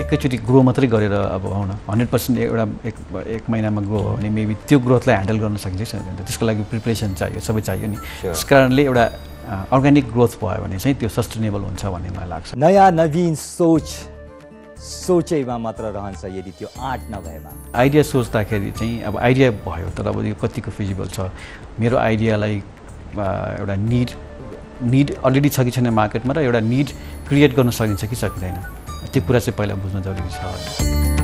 एकैचोटि ग्रो मात्रै गरेर अब आउन हन्ड्रेड पर्सेन्ट एउटा एक एक महिनामा ग्रो हो भने मेबी त्यो ग्रोथलाई ह्यान्डल गर्न सकिन्छ त्यसको लागि प्रिपरेसन चाहियो सबै चाहियो नि। त्यस कारणले एउटा अर्ग्यानिक ग्रोथ भयो भने चाहिँ त्यो सस्टेनेबल हुन्छ भन्ने मलाई लाग्छ। नयाँ नवीन सोच सोचैमा मात्र रहन्छ यदि त्यो आँट नभएमा। आइडिया सोच्दाखेरि चाहिँ अब आइडिया भयो तर अब यो कतिको फिजिबल छ? मेरो आइडियालाई एउटा निड निड अलरेडी छ कि छैन मार्केटमा र एउटा निड क्रिएट गर्न सकिन्छ कि सकिँदैन? त्यो कुरा चाहिँ पहिला बुझ्न जरुरी छ